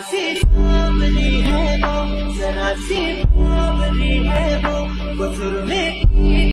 सी है वो जरा सी बावली है वो वो में